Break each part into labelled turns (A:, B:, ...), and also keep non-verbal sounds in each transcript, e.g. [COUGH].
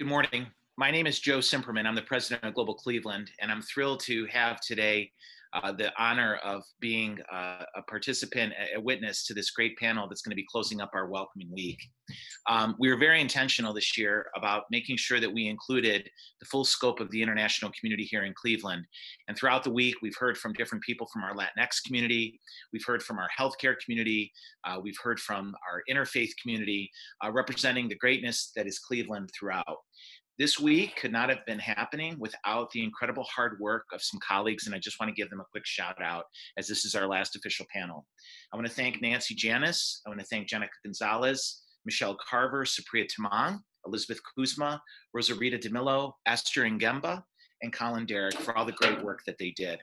A: Good morning. My name is Joe Cimperman. I'm the president of Global Cleveland, and I'm thrilled to have today uh, the honor of being uh, a participant, a witness to this great panel that's going to be closing up our welcoming week. Um, we were very intentional this year about making sure that we included the full scope of the international community here in Cleveland. And throughout the week, we've heard from different people from our Latinx community, we've heard from our healthcare community, uh, we've heard from our interfaith community, uh, representing the greatness that is Cleveland throughout. This week could not have been happening without the incredible hard work of some colleagues, and I just want to give them a quick shout out as this is our last official panel. I want to thank Nancy Janis, I want to thank Jenica Gonzalez, Michelle Carver, Supriya Tamang, Elizabeth Kuzma, Rosarita DeMillo, Esther Ngemba, and Colin Derrick for all the great work that they did.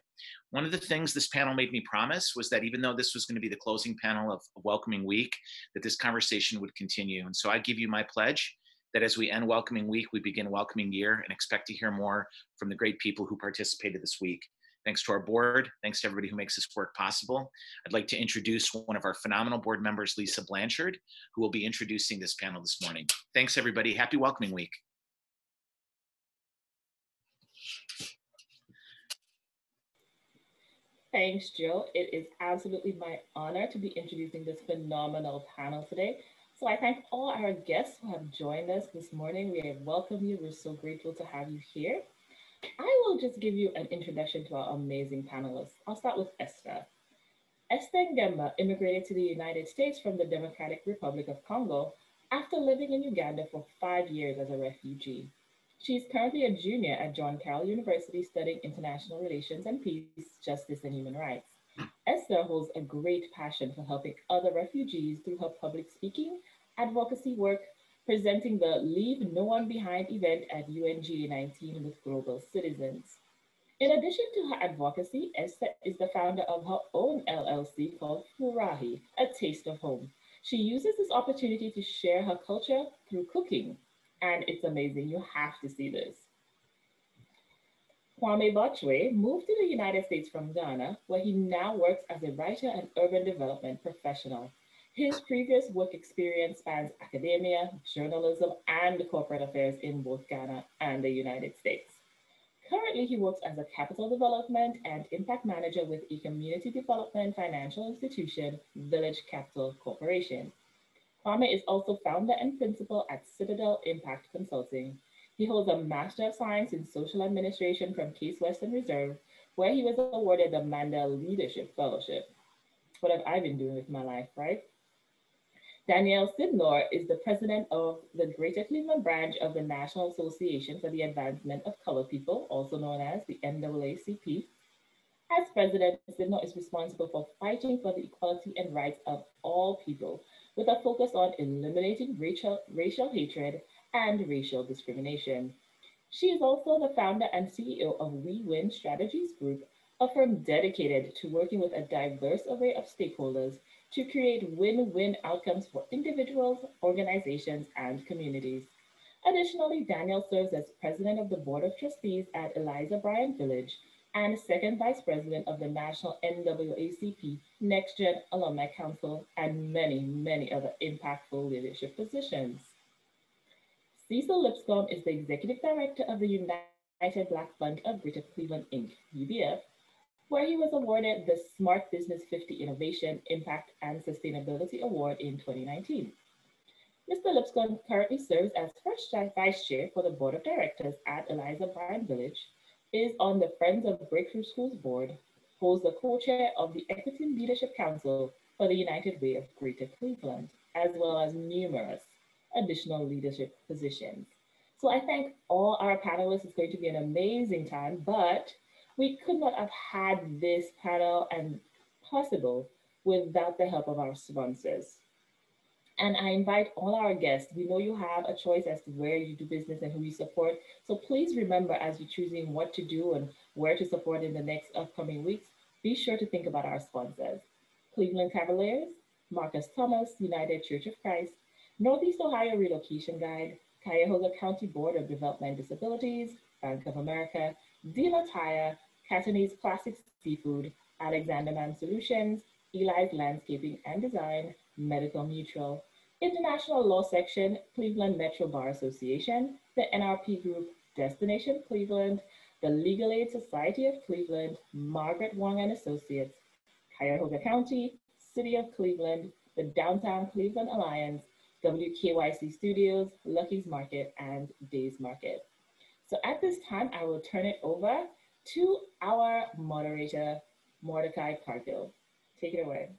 A: One of the things this panel made me promise was that even though this was going to be the closing panel of Welcoming Week, that this conversation would continue. And so I give you my pledge that as we end Welcoming Week, we begin Welcoming Year and expect to hear more from the great people who participated this week. Thanks to our board. Thanks to everybody who makes this work possible. I'd like to introduce one of our phenomenal board members, Lisa Blanchard, who will be introducing this panel this morning. Thanks, everybody. Happy Welcoming Week.
B: Thanks, Jill. It is absolutely my honor to be introducing this phenomenal panel today. So I thank all our guests who have joined us this morning. We welcome you. We're so grateful to have you here. I will just give you an introduction to our amazing panelists. I'll start with Esther. Esther Ngemba immigrated to the United States from the Democratic Republic of Congo after living in Uganda for five years as a refugee. She is currently a junior at John Carroll University studying international relations and peace, justice, and human rights. Esther holds a great passion for helping other refugees through her public speaking, advocacy work, presenting the Leave No One Behind event at UNGA 19 with global citizens. In addition to her advocacy, Esther is the founder of her own LLC called Furahi, A Taste of Home. She uses this opportunity to share her culture through cooking, and it's amazing. You have to see this. Kwame Botchway moved to the United States from Ghana, where he now works as a writer and urban development professional. His previous work experience spans academia, journalism, and corporate affairs in both Ghana and the United States. Currently, he works as a capital development and impact manager with a community development financial institution, Village Capital Corporation. Kwame is also founder and principal at Citadel Impact Consulting, he holds a Master of Science in Social Administration from Case Western Reserve, where he was awarded the Mandel Leadership Fellowship. What have I been doing with my life, right? Danielle Sydnor is the president of the Greater Cleveland branch of the National Association for the Advancement of Colored People, also known as the NAACP. As president, Sydnor is responsible for fighting for the equality and rights of all people, with a focus on eliminating racial, racial hatred and racial discrimination. She is also the founder and CEO of We Win Strategies Group, a firm dedicated to working with a diverse array of stakeholders to create win-win outcomes for individuals, organizations, and communities. Additionally, Danielle serves as president of the Board of Trustees at Eliza Bryant Village and second vice president of the National NAACP Next Gen Alumni Council and many, many other impactful leadership positions. Cecil Lipscomb is the Executive Director of the United Black Fund of Greater Cleveland, Inc., UBF, where he was awarded the Smart Business 50 Innovation, Impact, and Sustainability Award in 2019. Mr. Lipscomb currently serves as first vice chair for the board of directors at Eliza Bryant Village, is on the Friends of Breakthrough Schools board, holds the co-chair of the Equity Leadership Council for the United Way of Greater Cleveland, as well as numerous additional leadership positions. So I thank all our panelists. It's going to be an amazing time, but we could not have had this panel and possible without the help of our sponsors. And I invite all our guests, we know you have a choice as to where you do business and who you support. So please remember as you're choosing what to do and where to support in the next upcoming weeks, be sure to think about our sponsors. Cleveland Cavaliers, Marcus Thomas, United Church of Christ, Northeast Ohio Relocation Guide, Cuyahoga County Board of Development Disabilities, Bank of America, Dealer Tire, Catanese Classic Seafood, Alexander Mann Solutions, Eli's Landscaping and Design, Medical Mutual, International Law Section, Cleveland Metro Bar Association, the NRP Group, Destination Cleveland, the Legal Aid Society of Cleveland, Margaret Wong and Associates, Cuyahoga County, City of Cleveland, the Downtown Cleveland Alliance, WKYC Studios, Lucky's Market, and Dave's Market. So at this time, I will turn it over to our moderator, Mordecai Cargill. Take it away.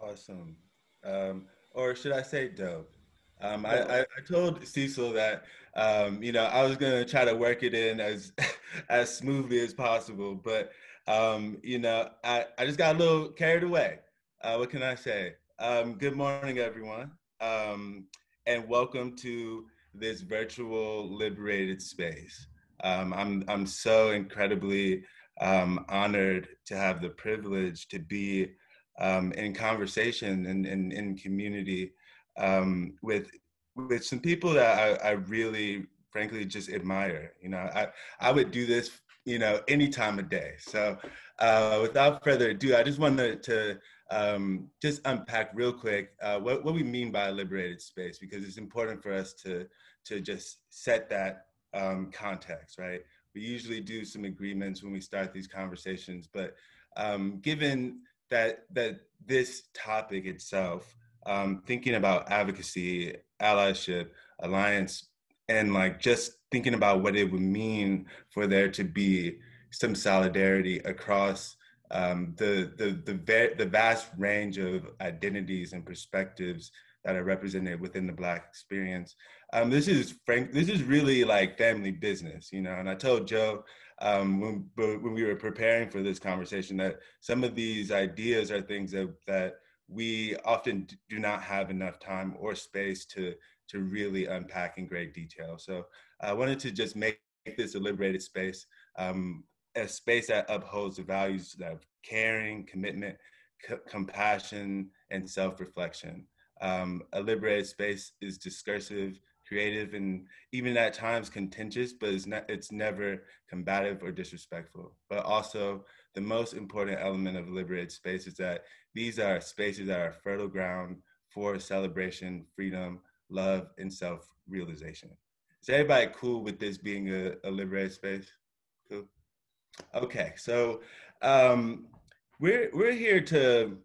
C: Awesome. Um, or should I say dope? Um, I, I, I, told Cecil that um, you know I was gonna try to work it in as [LAUGHS] as smoothly as possible, but um, you know I, I just got a little carried away. Uh, what can I say? Um, good morning, everyone, um, and welcome to this virtual liberated space. Um, I'm I'm so incredibly honored to have the privilege to be in conversation and in community um, with with some people that I, I, really, frankly, just admire. You know, I I would do this, you know, any time of day. So, uh, without further ado, I just wanted to um, just unpack real quick uh, what what we mean by a liberated space because it's important for us to to just set that um, context, right? We usually do some agreements when we start these conversations, but um, given that that this topic itself um, thinking about advocacy, allyship, alliance, and like just thinking about what it would mean for there to be some solidarity across um, the the the, va- the vast range of identities and perspectives that are represented within the Black experience. Um, this is frank. This is really like family business, you know. And I told Joe um, when when we were preparing for this conversation that some of these ideas are things that that we often do not have enough time or space to to really unpack in great detail. So I wanted to just make this a liberated space, um, a space that upholds the values of caring, commitment, compassion, and self-reflection. Um, a liberated space is discursive, creative, and even at times contentious, but it's, not, it's never combative or disrespectful. But also, the most important element of a liberated space is that these are spaces that are fertile ground for celebration, freedom, love, and self realization. Is everybody cool with this being a, a liberated space? Cool. Okay, so um, we're we're here to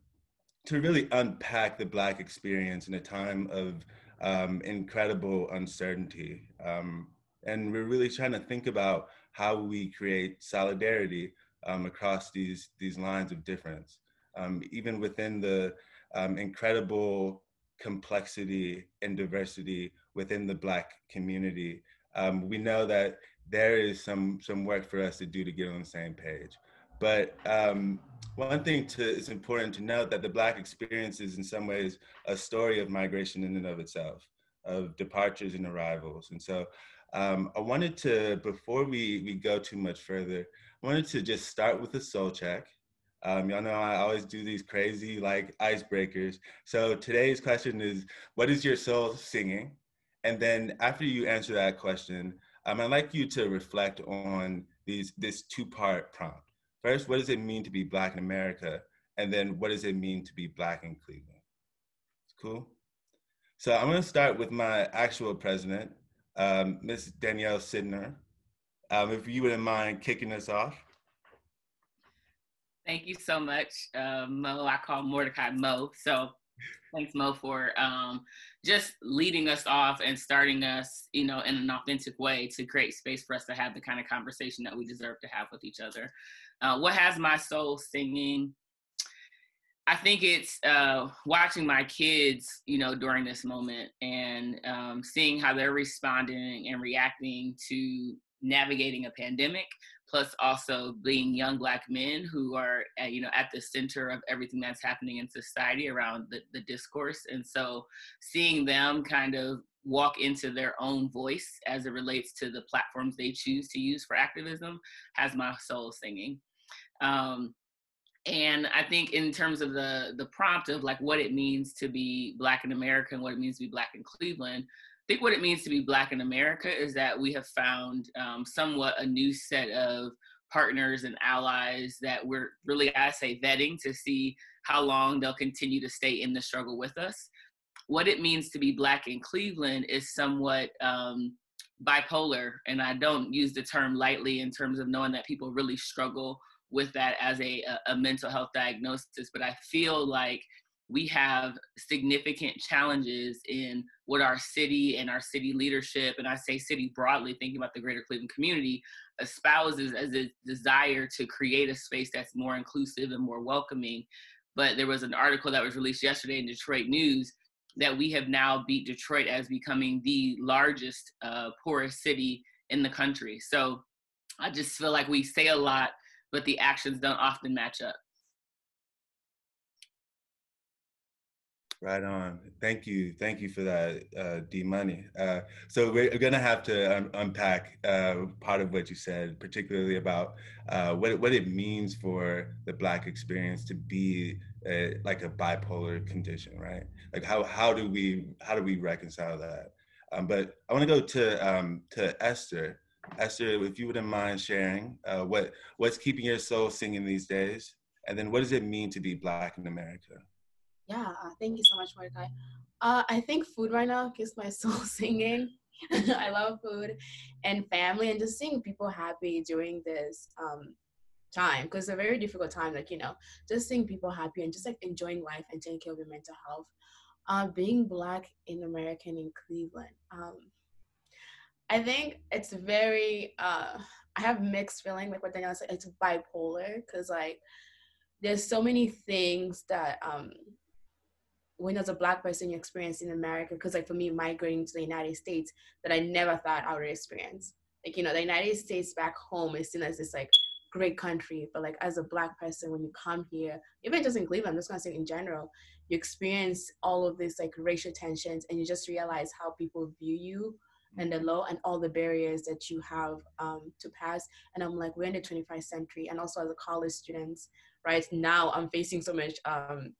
C: to really unpack the Black experience in a time of um, incredible uncertainty, um, and we're really trying to think about how we create solidarity um, across these these lines of difference um, even within the um, incredible complexity and diversity within the Black community, um, we know that there is some some work for us to do to get on the same page. But um, one thing to is important to note that the Black experience is in some ways a story of migration in and of itself, of departures and arrivals. And so um, I wanted to, before we, we go too much further, I wanted to just start with a soul check um, y'all know I always do these crazy like icebreakers. So today's question is, what is your soul singing? And then after you answer that question, um, I'd like you to reflect on these this two-part prompt. First, what does it mean to be Black in America? And then what does it mean to be Black in Cleveland? It's Cool. So I'm gonna start with my actual president, um, Ms. Danielle Sydnor. Um, if you wouldn't mind kicking us off.
D: Thank you so much, uh, Mo. I call Mordecai Mo. So thanks, Mo, for um, just leading us off and starting us, you know, in an authentic way to create space for us to have the kind of conversation that we deserve to have with each other. Uh, what has my soul singing? I think it's uh, watching my kids, you know, during this moment and um, seeing how they're responding and reacting to navigating a pandemic, plus also being young black men who are uh, you know at the center of everything that's happening in society around the, the discourse and so seeing them kind of walk into their own voice as it relates to the platforms they choose to use for activism has my soul singing um, and i think in terms of the the prompt of like what it means to be black in america and what it means to be black in cleveland I think what it means to be Black in America is that we have found um, somewhat a new set of partners and allies that we're really, I say, vetting to see how long they'll continue to stay in the struggle with us. What it means to be Black in Cleveland is somewhat um, bipolar, and I don't use the term lightly in terms of knowing that people really struggle with that as a, a, mental health diagnosis, but I feel like we have significant challenges in what our city and our city leadership, and I say city broadly, thinking about the greater Cleveland community, espouses as a desire to create a space that's more inclusive and more welcoming. But there was an article that was released yesterday in Detroit News that we have now beat Detroit as becoming the largest uh, poorest city in the country. So I just feel like we say a lot, but the actions don't often match up.
C: Right on. Thank you. Thank you for that, uh, D Money. Uh, so we're going to have to un- unpack uh, part of what you said, particularly about uh, what what it means for the Black experience to be a, like a bipolar condition, right? Like how how do we how do we reconcile that? Um, but I want to go to um, to Esther. Esther, if you wouldn't mind sharing uh, what what's keeping your soul singing these days, and then what does it mean to be Black in America?
E: Yeah, uh, thank you so much, Mordecai. Uh, I think food right now [LAUGHS] keeps my soul [LAUGHS] singing. [LAUGHS] I love food and family and just seeing people happy during this um, time because it's a very difficult time. Like, you know, just seeing people happy and just like enjoying life and taking care of your mental health. Uh, being Black in America and in Cleveland, um, I think it's very, uh, I have mixed feeling, like what Danielle said, it's bipolar because like there's so many things that um, when as a black person you experience in America, because like for me migrating to the United States that I never thought I would experience. Like, you know, the United States back home is seen as this like great country, but like as a black person, when you come here, even just in Cleveland, I'm just gonna say in general, you experience all of this like racial tensions and you just realize how people view you and the law and all the barriers that you have um, to pass. And I'm like, we're in the 21st century. And also as a college student, right now I'm facing so much um,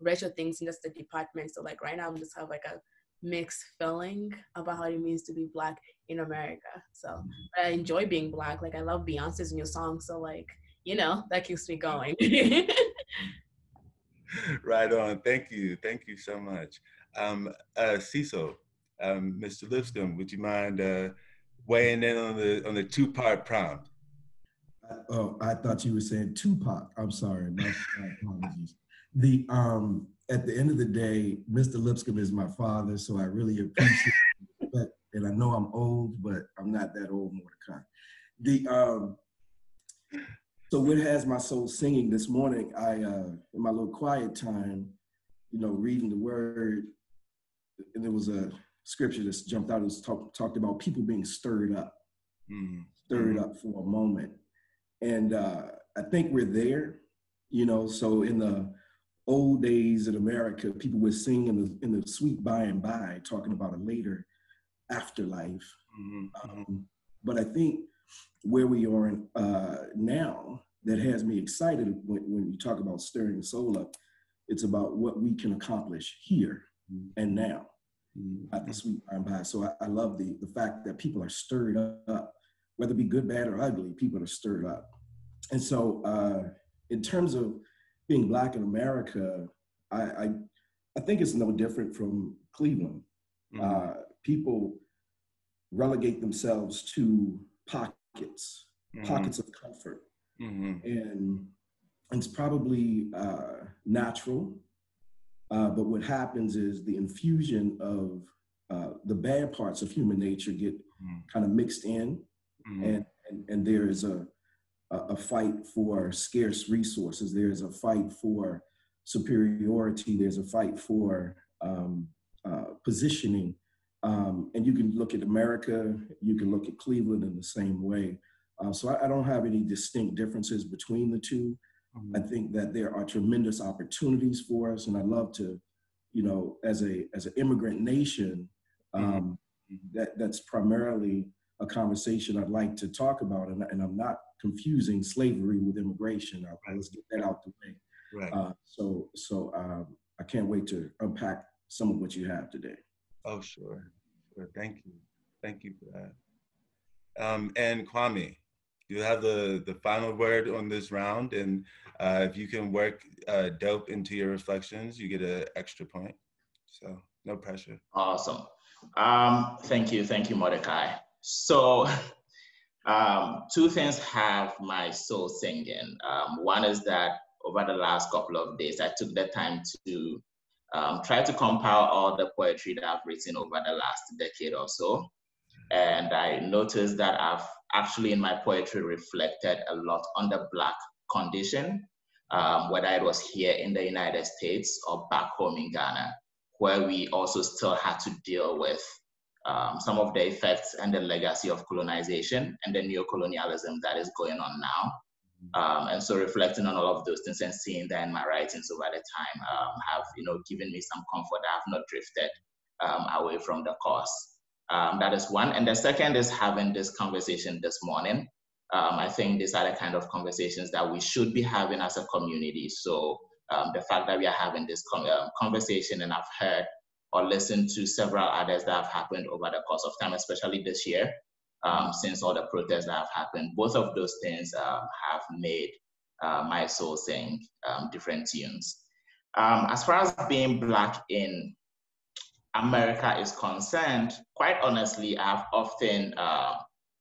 E: racial things in just the department. So like right now I'm just have like a mixed feeling about how it means to be black in America. So mm-hmm. I enjoy being black. Like I love Beyonce's new song. So like, you know, that keeps me going.
C: right on. Thank you. Thank you so much. Um, uh, Cecil, um, Mr. Lipscomb, would you mind uh, weighing in on the on the two part prompt?
F: Oh, I thought you were saying Tupac. I'm sorry. My, apologies the um at the end of the day, Mr. Lipscomb is my father, so I really appreciate it. And I know I'm old, but I'm not that old, Mordecai. The um so what has my soul singing this morning? I uh in my little quiet time, you know, reading the word, and there was a scripture that jumped out. Was talk, talked about people being stirred up, mm-hmm. stirred mm-hmm. up for a moment, and uh, I think we're there. You know, so in the old days in America, people would sing in the in the sweet by and by, talking about a later afterlife. Mm-hmm. Um, but I think where we are in, uh, now that has me excited when, when you talk about stirring the soul up. It's about what we can accomplish here mm-hmm. and now mm-hmm. at the sweet by and by. So I, I love the the fact that people are stirred up, whether it be good, bad, or ugly. People are stirred up, and so uh, in terms of being black in America, I, I, I think it's no different from Cleveland. Mm-hmm. Uh, people relegate themselves to pockets, mm-hmm. pockets of comfort, mm-hmm. and it's probably uh, natural. Uh, but what happens is the infusion of uh, the bad parts of human nature get mm-hmm. kind of mixed in, mm-hmm. and, and and there is a a, fight for scarce resources. There's a fight for superiority. There's a fight for um, uh, positioning. Um, and you can look at America, you can look at Cleveland in the same way. Uh, so I, I, don't have any distinct differences between the 2 mm-hmm. I think that there are tremendous opportunities for us, and I love to, you know, as a as an immigrant nation, mm-hmm. um, mm-hmm. that that's primarily a conversation I'd like to talk about, and, and I'm not confusing slavery with immigration. I'll, right. Let's get that out the way. Right. Uh, so, so um, I can't wait to unpack some of what you have today.
C: Oh, sure. Sure. Thank you. Thank you for that. Um, and Kwame, you have the the final word on this round, and uh, if you can work uh, dope into your reflections, you get an extra point. So no pressure.
G: Awesome. Um, thank you, thank you, Mordecai. So. [LAUGHS] Um, two things have my soul singing. Um, one is that over the last couple of days, I took the time to um, try to compile all the poetry that I've written over the last decade or so. And I noticed that I've actually in my poetry reflected a lot on the Black condition, um, whether it was here in the United States or back home in Ghana, where we also still had to deal with um, some of the effects and the legacy of colonization and the neocolonialism that is going on now. Um, and so reflecting on all of those things and seeing that in my writings over the time um, have, you know, given me some comfort. I have not drifted um, away from the cause. Um, that is one. And the second is having this conversation this morning. Um, I think these are the kind of conversations that we should be having as a community. So um, the fact that we are having this con uh, conversation and I've heard or listened to several others that have happened over the course of time, especially this year, um, since all the protests that have happened, both of those things uh, have made uh, my soul sing um, different tunes. Um, as far as being Black in America is concerned, quite honestly, I've often uh,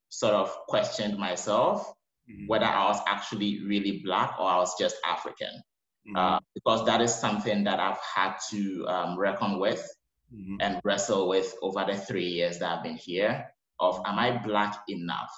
G: sort of questioned myself mm-hmm. whether I was actually really Black or I was just African. Mm-hmm. Uh, because that is something that I've had to um, reckon with mm-hmm. and wrestle with over the three years that I've been here of am I Black enough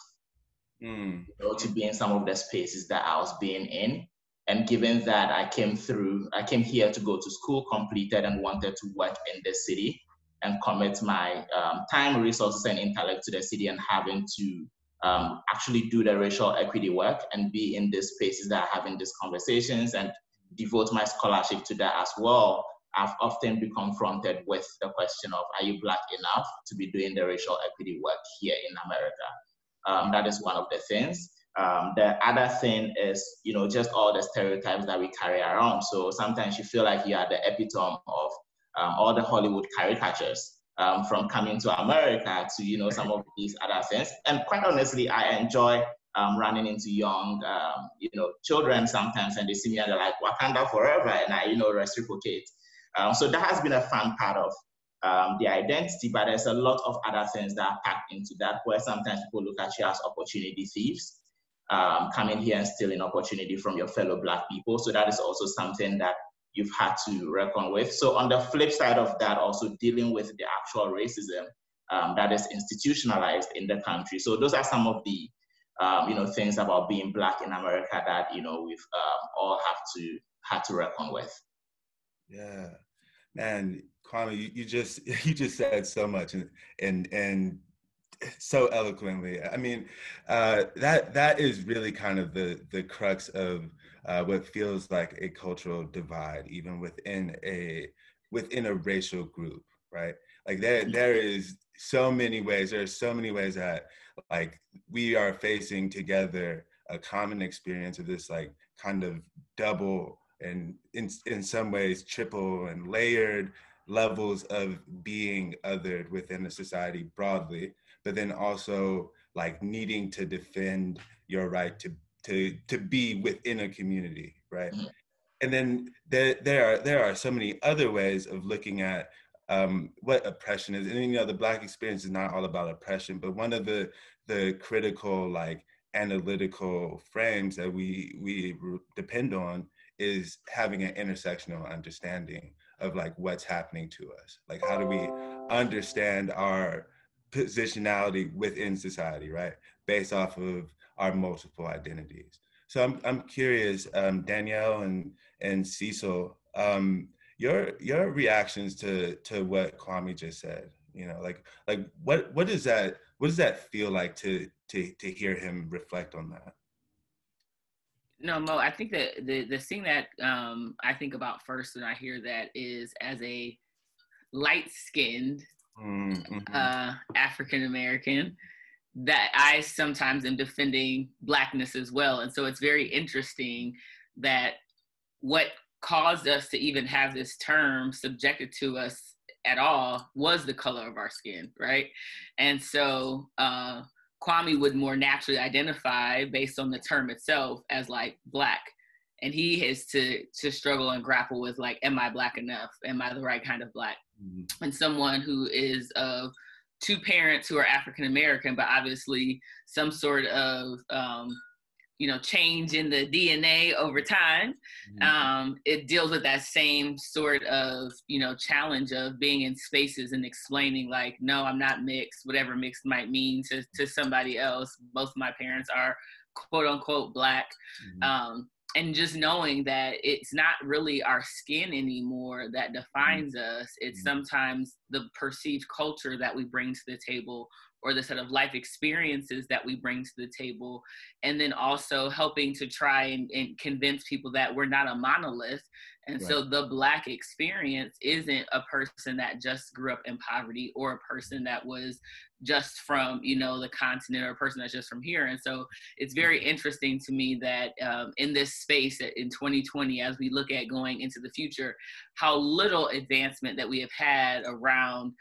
G: mm. you know, to be in some of the spaces that I was being in? And given that I came through, I came here to go to school, completed, and wanted to work in the city and commit my um, time, resources, and intellect to the city and having to um, actually do the racial equity work and be in these spaces that are having these conversations and devote my scholarship to that as well. I've often been confronted with the question of, are you black enough to be doing the racial equity work here in America? Um, that is one of the things. Um, the other thing is, you know, just all the stereotypes that we carry around. So sometimes you feel like you are the epitome of um, all the Hollywood caricatures um, from coming to America to, you know, some of these other things. And quite honestly, I enjoy um, running into young, um, you know, children sometimes and they see me and they're like, Wakanda forever. And I, you know, reciprocate. Um, so that has been a fun part of um, the identity, but there's a lot of other things that are packed into that where sometimes people look at you as opportunity thieves um, coming here and stealing opportunity from your fellow Black people. So that is also something that you've had to reckon with. So on the flip side of that, also dealing with the actual racism um, that is institutionalized in the country. So those are some of the um, you know things about being Black in America that you know we've um, all have to had to reckon with.
C: Yeah, man, Kwame, you, you just [LAUGHS] you just said so much and and and so eloquently. I mean, uh, that that is really kind of the the crux of uh, what feels like a cultural divide, even within a within a racial group, right? Like there mm-hmm. there is so many ways. There are so many ways that like we are facing together a common experience of this like kind of double and in in some ways triple and layered levels of being othered within the society broadly but then also like needing to defend your right to to to be within a community, right? Mm-hmm. And then there there are there are so many other ways of looking at um, what oppression is. And you know, the Black experience is not all about oppression, but one of the the critical like analytical frames that we we depend on is having an intersectional understanding of like what's happening to us. Like how do we understand our positionality within society, right? Based off of our multiple identities. So I'm, I'm curious, um, Danielle and, and Cecil, um, your, your reactions to, to what Kwame just said, you know, like, like what, what does that, what does that feel like to, to, to hear him reflect on that?
D: No, Mo, I think that the, the thing that um, I think about first when I hear that is as a light skinned mm-hmm. uh, African American, that I sometimes am defending blackness as well. And so it's very interesting that what caused us to even have this term subjected to us at all was the color of our skin, right? And so uh, Kwame would more naturally identify based on the term itself as like black. And he has to to struggle and grapple with like, am I black enough? Am I the right kind of black? Mm-hmm. And someone who is of two parents who are African American, but obviously some sort of um, you know change in the dna over time mm-hmm. um, it deals with that same sort of you know challenge of being in spaces and explaining like no i'm not mixed whatever mixed might mean to, to somebody else both of my parents are quote unquote black mm-hmm. um, and just knowing that it's not really our skin anymore that mm-hmm. defines mm-hmm. us it's mm-hmm. sometimes the perceived culture that we bring to the table or the set of life experiences that we bring to the table and then also helping to try and, and convince people that we're not a monolith and right. so the black experience isn't a person that just grew up in poverty or a person that was just from you know the continent or a person that's just from here. And so it's very interesting to me that um, in this space in 2020 as we look at going into the future how little advancement that we have had around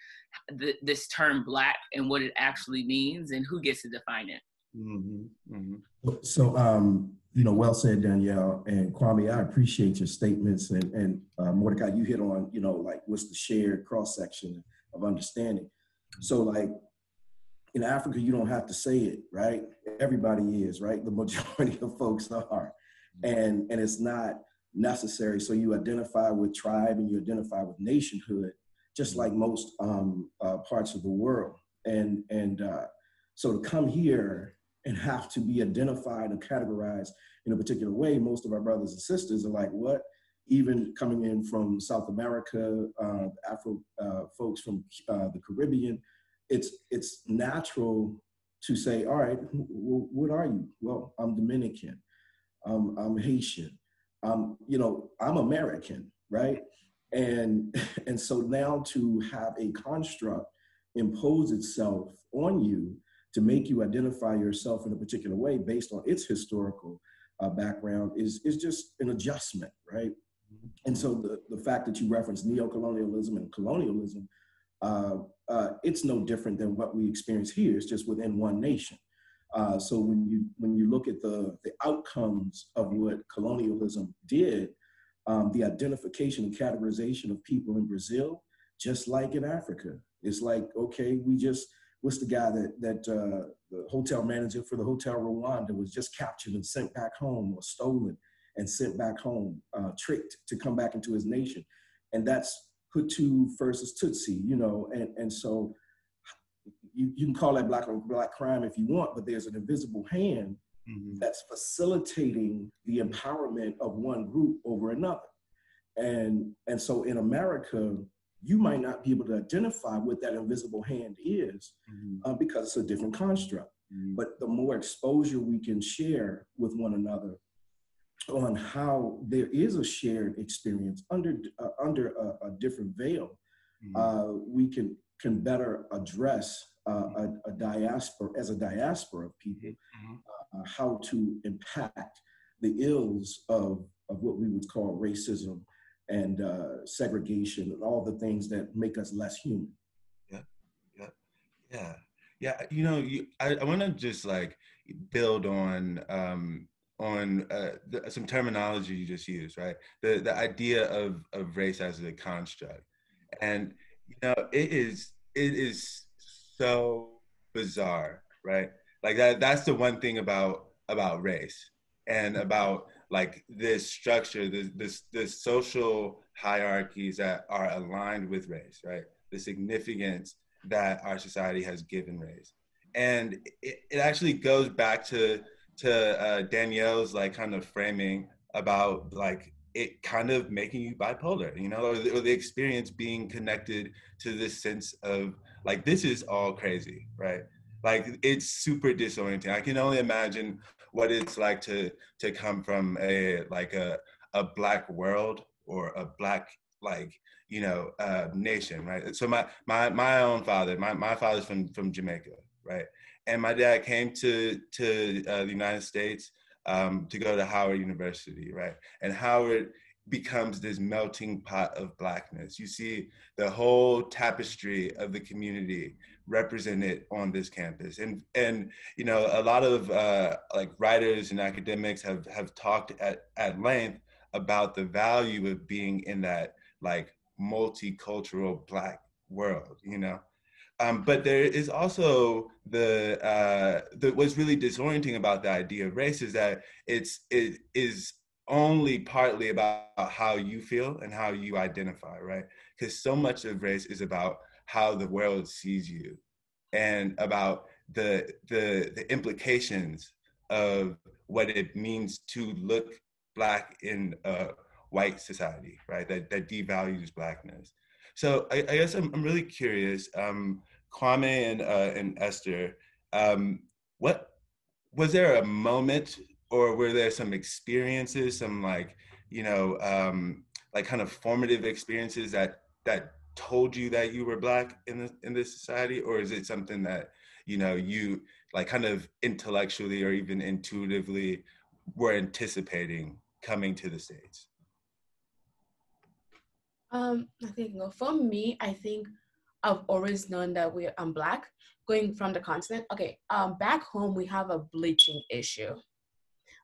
D: th- this term black and what it actually means and who gets to define it mm-hmm.
F: Mm-hmm. so um, you know well said danielle and kwame i appreciate your statements and, and uh, mordecai you hit on you know like what's the shared cross section of understanding so like in africa you don't have to say it right everybody is right the majority of folks are and and it's not necessary so you identify with tribe and you identify with nationhood just like most um, uh, parts of the world. And, and uh, so to come here and have to be identified and categorized in a particular way, most of our brothers and sisters are like, what? Even coming in from South America, uh, Afro uh, folks from uh, the Caribbean, it's, it's natural to say, all right, what are you? Well, I'm Dominican, um, I'm Haitian, um, you know, I'm American, right? And, [LAUGHS] and so now to have a construct impose itself on you to make you identify yourself in a particular way based on its historical uh, background is, is just an adjustment, right? And so the, the fact that you reference neocolonialism and colonialism, uh, uh, it's no different than what we experience here. It's just within one nation. Uh, so when you when you look at the the outcomes of what colonialism did, um, the identification and categorization of people in Brazil, just like in Africa. It's like, okay, we just, what's the guy that, that uh, the hotel manager for the Hotel Rwanda was just captured and sent back home or stolen and sent back home, uh, tricked to come back into his nation. And that's Hutu versus Tutsi, you know, and, and so you, you can call that black on black crime if you want, but there's an invisible hand mm-hmm. that's facilitating the empowerment of one group over another. And, and so in America, you might not be able to identify what that invisible hand is mm-hmm. uh, because it's a different construct. Mm-hmm. But the more exposure we can share with one another on how there is a shared experience under uh, under a, a, different veil, mm-hmm. uh, we can can better address uh, a, a, diaspora as a diaspora of people mm-hmm uh, how to impact the ills of, of what we would call racism and uh, segregation and all the things that make us less human.
C: Yeah, yeah, yeah, yeah. You know, you, I, I want to just like build on um, on uh, the, some terminology you just used, right? The the idea of of race as a construct, and you know, it is it is so bizarre, right? like that that's the one thing about about race and about like this structure this this this social hierarchies that are aligned with race right? The significance that our society has given race. And it, it actually goes back to to uh, danielle's like kind of framing about like it kind of making you bipolar you know or the, or the experience being connected to this sense of like this is all crazy right? Like it's super disorienting. I can only imagine what it's like to to come from a like a a black world or a black like you know uh, nation, right? So my my my own father, my my father's from from Jamaica, right? And my dad came to to uh, the United States um, to go to Howard University, right? And Howard becomes this melting pot of blackness. You see the whole tapestry of the community represented on this campus and and you know a lot of uh, like writers and academics have have talked at at length about the value of being in that like multicultural black world you know um, but there is also the, uh, the what's really disorienting about the idea of race is that it's it is only partly about how you feel and how you identify, right? Because so much of race is about how the world sees you and about the the the implications of what it means to look black in a white society, right? That that devalues blackness. So I, I guess I'm, I'm really curious, um, Kwame and uh, and Esther, um, what was there a moment or were there some experiences, some like you know, um, like kind of formative experiences that that told you that you were black in this in this society, or is it something that you know you like kind of intellectually or even intuitively were anticipating coming to the states?
E: Um, I think for me, I think I've always known that we I'm black. Going from the continent, okay. Um, back home we have a bleaching issue.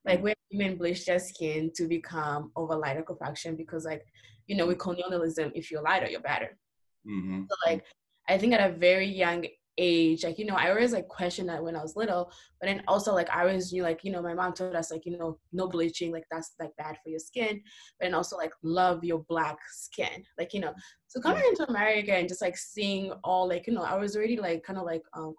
E: Like when women bleach their skin to become of a lighter complexion because, like, you know, with colonialism, if you're lighter, you're better. Mm-hmm. So, like, I think at a very young age like you know i always like questioned that when i was little but then also like i was you like you know my mom told us like you know no bleaching like that's like bad for your skin but then also like love your black skin like you know so coming into america and just like seeing all like you know i was already like kind of like um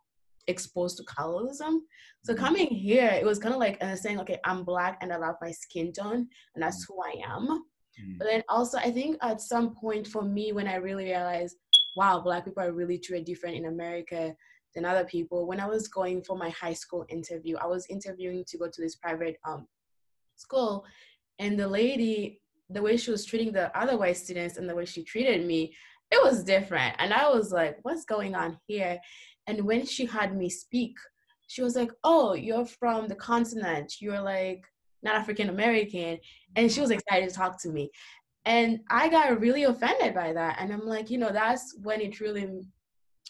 E: exposed to colorism so mm-hmm. coming here it was kind of like uh, saying okay i'm black and i love my skin tone and that's who i am mm-hmm. but then also i think at some point for me when i really realized wow, Black people are really treated different in America than other people. When I was going for my high school interview, I was interviewing to go to this private um, school, and the lady, the way she was treating the other white students and the way she treated me, it was different. And I was like, what's going on here? And when she had me speak, she was like, oh, you're from the continent. You're like not African American. And she was excited to talk to me. And I got really offended by that. And I'm like, you know, that's when it really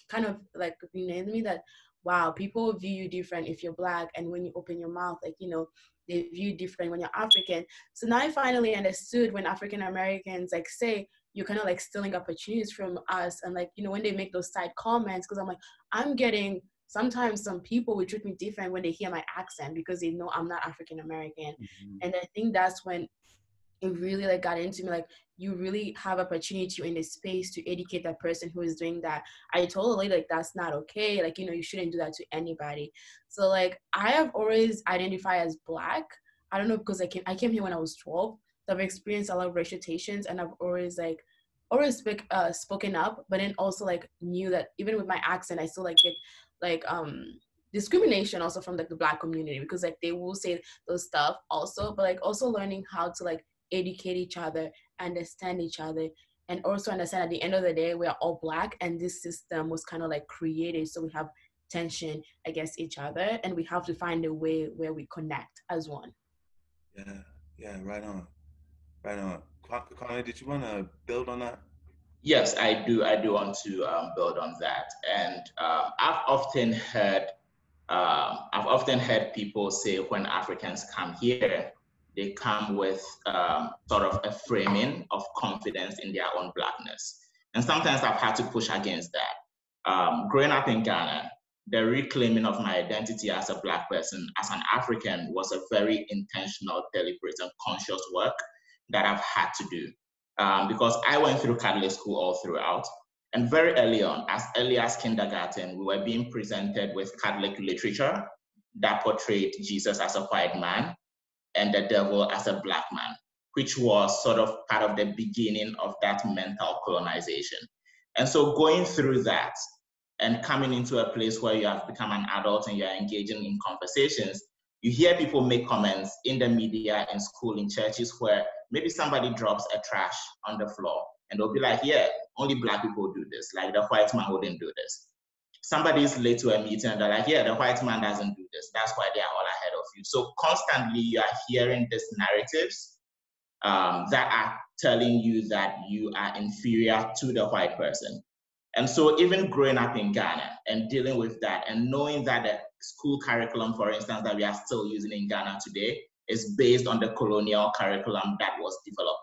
E: kind of like reminded me that, wow, people view you different if you're black. And when you open your mouth, like, you know, they view different when you're African. So now I finally understood when African Americans like say, you're kind of like stealing opportunities from us. And like, you know, when they make those side comments, because I'm like, I'm getting sometimes some people will treat me different when they hear my accent because they know I'm not African American. Mm-hmm. And I think that's when it really like got into me like you really have opportunity in the space to educate that person who is doing that i lady like that's not okay like you know you shouldn't do that to anybody so like i have always identified as black i don't know because i came i came here when i was 12 so i've experienced a lot of racial tensions and i've always like always speak, uh, spoken up but then also like knew that even with my accent i still like get like um discrimination also from like the black community because like they will say those stuff also but like also learning how to like educate each other, understand each other, and also understand at the end of the day, we are all black and this system was kind of like created. So we have tension against each other and we have to find a way where we connect as one.
C: Yeah, yeah, right on. Right on. Kwame, did you want to build on that?
G: Yes, I do. I do want to um, build on that. And uh, I've often heard, uh, I've often heard people say when Africans come here, they come with um, sort of a framing of confidence in their own blackness. And sometimes I've had to push against that. Um, growing up in Ghana, the reclaiming of my identity as a black person, as an African, was a very intentional, deliberate, and conscious work that I've had to do. Um, because I went through Catholic school all throughout. And very early on, as early as kindergarten, we were being presented with Catholic literature that portrayed Jesus as a white man and the devil as a black man, which was sort of part of the beginning of that mental colonization. And so going through that and coming into a place where you have become an adult and you're engaging in conversations, you hear people make comments in the media, in school, in churches where maybe somebody drops a trash on the floor and they'll be like, yeah, only black people do this. Like the white man wouldn't do this somebody is late to a meeting and they're like, yeah, the white man doesn't do this. That's why they are all ahead of you. So constantly you are hearing these narratives um, that are telling you that you are inferior to the white person. And so even growing up in Ghana and dealing with that and knowing that the school curriculum, for instance, that we are still using in Ghana today is based on the colonial curriculum that was developed.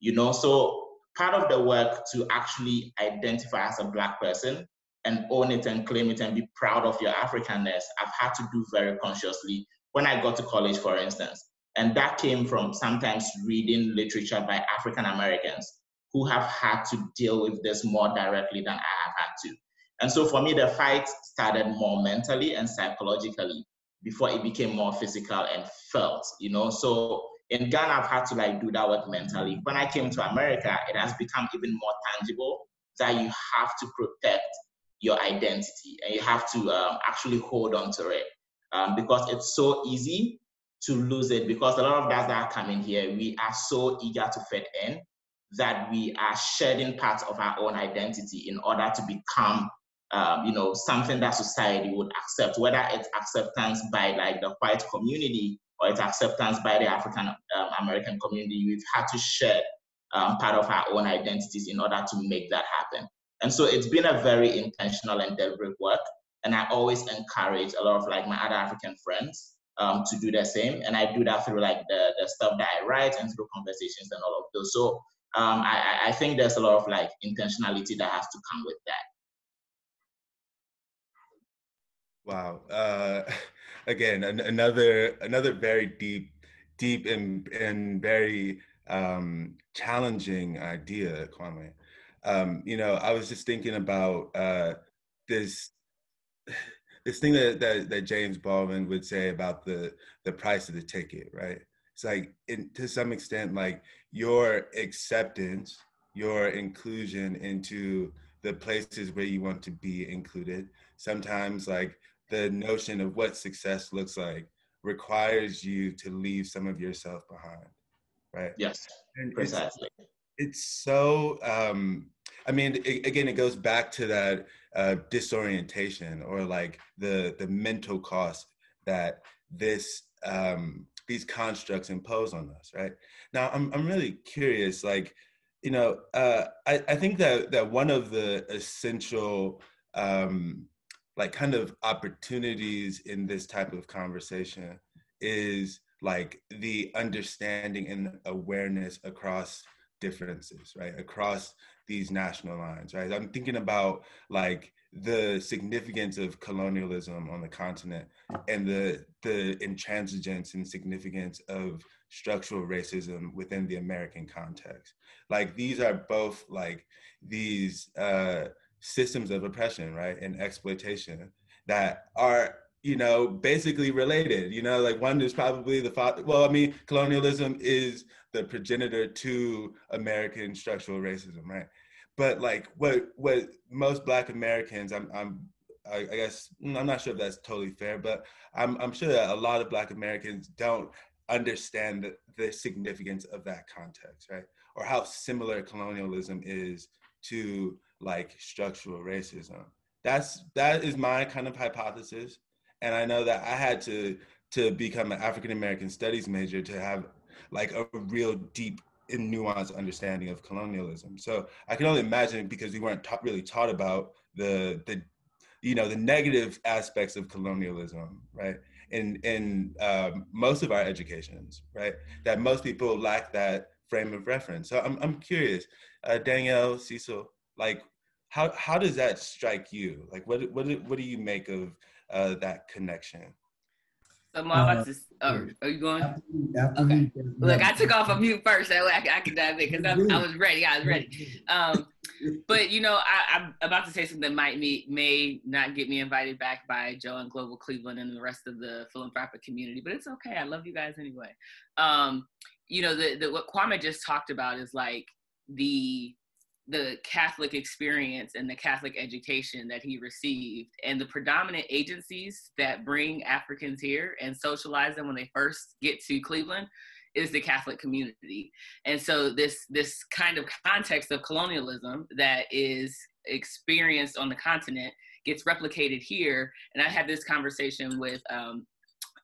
G: You know, so part of the work to actually identify as a black person and own it and claim it and be proud of your Africanness, I've had to do very consciously when I got to college, for instance. And that came from sometimes reading literature by African Americans who have had to deal with this more directly than I have had to. And so for me, the fight started more mentally and psychologically before it became more physical and felt, you know. So in Ghana, I've had to like do that work mentally. When I came to America, it has become even more tangible that you have to protect your identity and you have to um, actually hold on to it um, because it's so easy to lose it because a lot of guys that are coming here, we are so eager to fit in that we are shedding parts of our own identity in order to become um, you know something that society would accept whether it's acceptance by like the white community or it's acceptance by the african um, american community. We've had to shed um, part of our own identities in order to make that happen. And so it's been a very intentional and deliberate work. And i always encourage a lot of like my other african friends um, to do the same. And i do that through like the, the stuff that i write and through conversations and all of those. So um, I, I think there's a lot of like intentionality that has to come with that.
C: Wow. Uh, [LAUGHS] again, an, another another very deep, deep and and very um, challenging idea, Kwame. Um, you know, I was just thinking about uh, this [SIGHS] this thing that, that that James Baldwin would say about the the price of the ticket, right? it's like in, to some extent like your acceptance your inclusion into the places where you want to be included. Sometimes like the notion of what success looks like requires you to leave some of yourself behind right?
G: Yes and precisely.
C: it's, it's so um i mean it, again it goes back to that uh disorientation or like the the mental cost that this um these constructs impose on us, right? Now, I'm I'm really curious, like, you know, uh, I I think that that one of the essential um, like kind of opportunities in this type of conversation is like the understanding and awareness across differences, right? Across these national lines, right? I'm thinking about like the significance of colonialism on the continent and the the intransigence and significance of structural racism within the American context. Like these are both like these uh, systems of oppression, right, and exploitation that are you know basically related. You know, like one is probably the father. Well, I mean, colonialism is the progenitor to American structural racism, right? But like what what most Black Americans, I'm I'm I, I guess mm, I'm not sure if that's totally fair, but I'm I'm sure that a lot of Black Americans don't understand the, the significance of that context, right? Or how similar colonialism is to like structural racism. That's that is my kind of hypothesis, and I know that I had to to become an African American studies major to have like a real deep in nuanced understanding of colonialism. So I can only imagine because we weren't ta- really taught about the the you know the negative aspects of colonialism, right? In in um, most of our educations, right? That most people lack that frame of reference. So I'm I'm curious, uh, Danielle, Cecil, like how how does that strike you? Like what what what do you make of uh, that connection?
D: So I'm about uh, to. Oh, are you going? After, after okay. Look, I took off a mute first. That way I, I could dive in because I, was ready. I was ready. Um, but you know, I, am about to say something that might me, may not get me invited back by Joe and Global Cleveland and the rest of the philanthropic community, but it's okay. I love you guys anyway. Um, you know, the, the what Kwame just talked about is like the the Catholic experience and the Catholic education that he received, and the predominant agencies that bring Africans here and socialize them when they first get to Cleveland is the Catholic community. And so this this kind of context of colonialism that is experienced on the continent gets replicated here. And I had this conversation with um,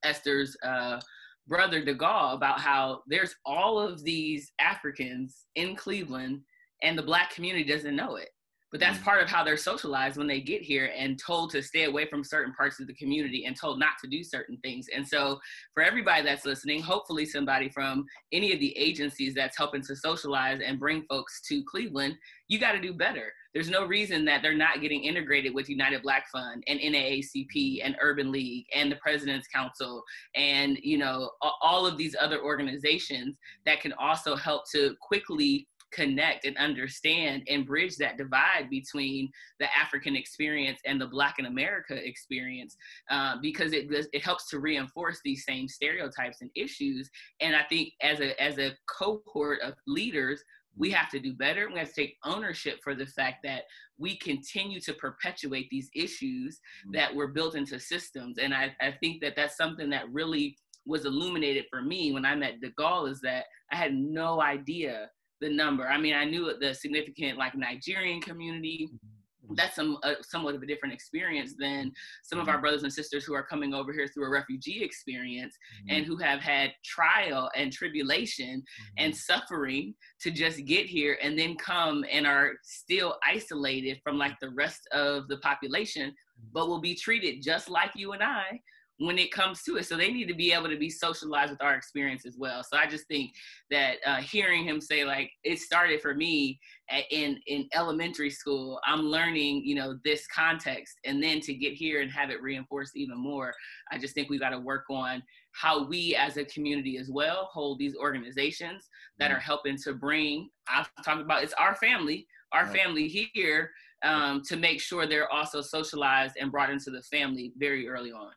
D: Esther's uh, brother DeGaulle about how there's all of these Africans in Cleveland and the black community doesn't know it but that's mm. part of how they're socialized when they get here and told to stay away from certain parts of the community and told not to do certain things. And so, for everybody that's listening, hopefully somebody from any of the agencies that's helping to socialize and bring folks to Cleveland, you got to do better. There's no reason that they're not getting integrated with United Black Fund and NAACP and Urban League and the President's Council and you know all of these other organizations that can also help to quickly connect and understand and bridge that divide between the African experience and the Black in America experience uh, because it it helps to reinforce these same stereotypes and issues. And I think as a as a cohort of leaders, we have to do better. We have to take ownership for the fact that we continue to perpetuate these issues mm-hmm. that were built into systems. And I, I think that that's something that really was illuminated for me when I met De Gaulle is that I had no idea the number. I mean, I knew the significant like Nigerian community. Mm-hmm. That's some uh, somewhat of a different experience than some of our mm-hmm. brothers and sisters who are coming over here through a refugee experience mm-hmm. and who have had trial and tribulation mm-hmm. and suffering to just get here and then come and are still isolated from like the rest of the population, mm-hmm. but will be treated just like you and I when it comes to it. So they need to be able to be socialized with our experience as well. So I just think that uh, hearing him say like it started for me at, in in elementary school. I'm learning, you know, this context, and then to get here and have it reinforced even more. I just think we got to work on how we as a community as well hold these organizations that mm-hmm. are helping to bring. I'm talking about it's our family, our family here. Um, to make sure they're also socialized and brought into the family very early on.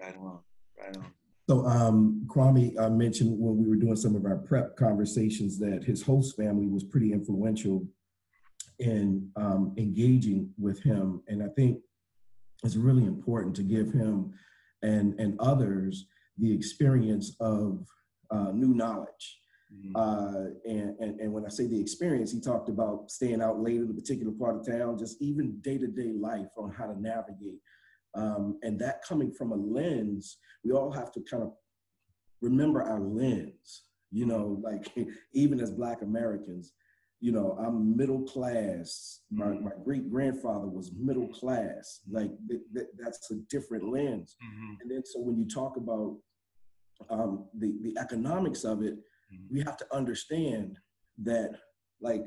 A: Right on. Right on.
F: So um, Kwame uh, mentioned when we were doing some of our prep conversations that his host family was pretty influential in um, engaging with him, and I think it's really important to give him and and others the experience of uh, new knowledge. Mm-hmm. Uh, and, and, and when I say the experience, he talked about staying out late in a particular part of town, just even day to day life on how to navigate um, and that coming from a lens, we all have to kind of remember our lens, you know, [LAUGHS] like even as Black Americans, you know, I'm middle class. My, mm-hmm. my great grandfather was middle class. Like th- th- that's a different lens. Mm-hmm. And then so when you talk about um, the the economics of it, mm-hmm. we have to understand that like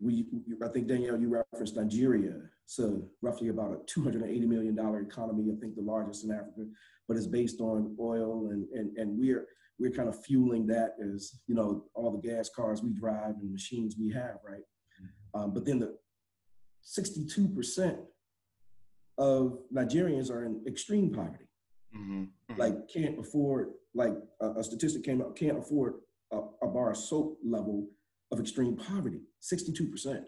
F: we I think Danielle you referenced Nigeria so roughly about a $280 million economy, I think the largest in Africa, but it's based on oil and, and, and we're, we're kind of fueling that as, you know, all the gas cars we drive and machines we have, right? Mm-hmm. Um, but then the 62% of Nigerians are in extreme poverty. Mm-hmm. Mm-hmm. Like can't afford, like a, a, statistic came out, can't afford a, a bar of soap level of extreme poverty, 62%.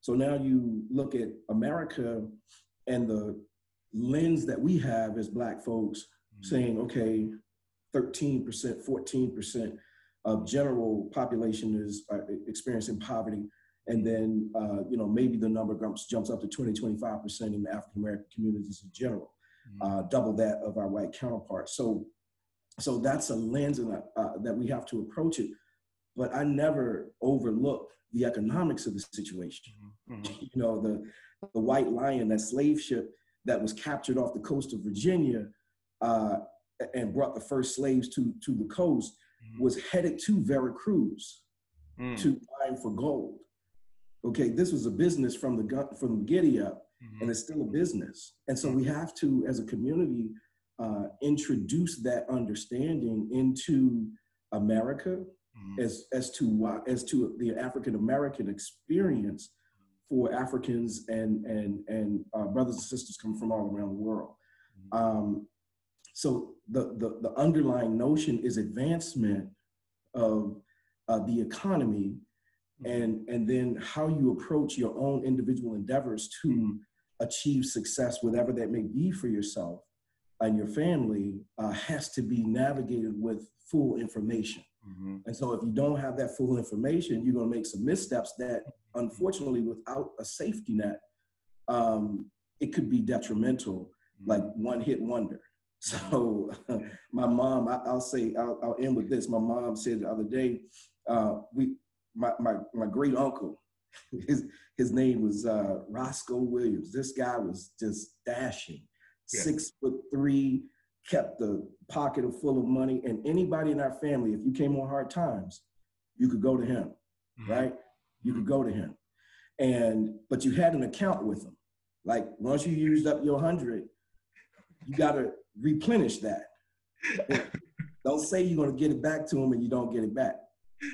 F: So now you look at America and the lens that we have as Black folks mm-hmm. saying, okay, 13%, 14% of general population is uh, experiencing poverty. And then, uh, you know, maybe the number jumps, jumps up to 20, 25% in the African American communities in general, mm-hmm. uh, double that of our white counterparts. So, so that's a lens and, uh, that we have to approach it. But I never overlook the economics of the situation. Mm-hmm. mm-hmm. You know, the, the White Lion, that slave ship that was captured off the coast of Virginia uh, and brought the first slaves to, to the coast, mm-hmm. was headed to Veracruz mm. to mine for gold. Okay, this was a business from the from the giddy up, mm-hmm. and it's still a business. And so we have to, as a community, uh, introduce that understanding into America mm-hmm. as as to why as to the African American experience for Africans and and and uh, brothers and sisters coming from all around the world. Mm-hmm. Um, so the, the the underlying notion is advancement of uh, the economy, mm-hmm. and and then how you approach your own individual endeavors to mm-hmm. achieve success, whatever that may be for yourself and your family, uh, has to be navigated with full information. Mm-hmm. And so if you don't have that full information, you're going to make some missteps that, unfortunately, without a safety net, um, it could be detrimental, mm-hmm. like one hit wonder. [LAUGHS] So my mom, I, will say, I'll, I'll, end with this. My mom said the other day, uh, we, my, my, my great uncle [LAUGHS] his his name was uh, Roscoe Williams. This guy was just dashing, yeah. six foot three, kept the pocket full of money. And anybody in our family, if you came on hard times, you could go to him, mm-hmm. right? You could go to him. And but you had an account with him. Like once you used up your hundred, you gotta replenish that. [LAUGHS] don't say you're gonna get it back to him and you don't get it back,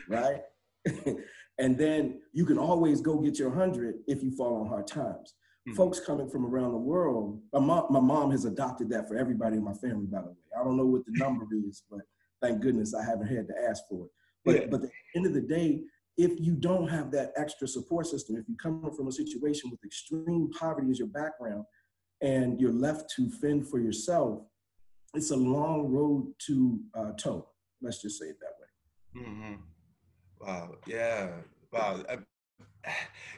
F: right? [LAUGHS] and then you can always go get your hundred if you fall on hard times. Mm-hmm. Folks coming from around the world, my mom, my mom has adopted that for everybody in my family, by the way. I don't know what the number [LAUGHS] is, but thank goodness I haven't had to ask for it. But, yeah. but at the end of the day, if you don't have that extra support system, if you're coming from a situation with extreme poverty as your background and you're left to fend for yourself, it's a long road to uh, toe. Let's just say it that way.
C: Mm-hmm. Wow. Yeah. Wow.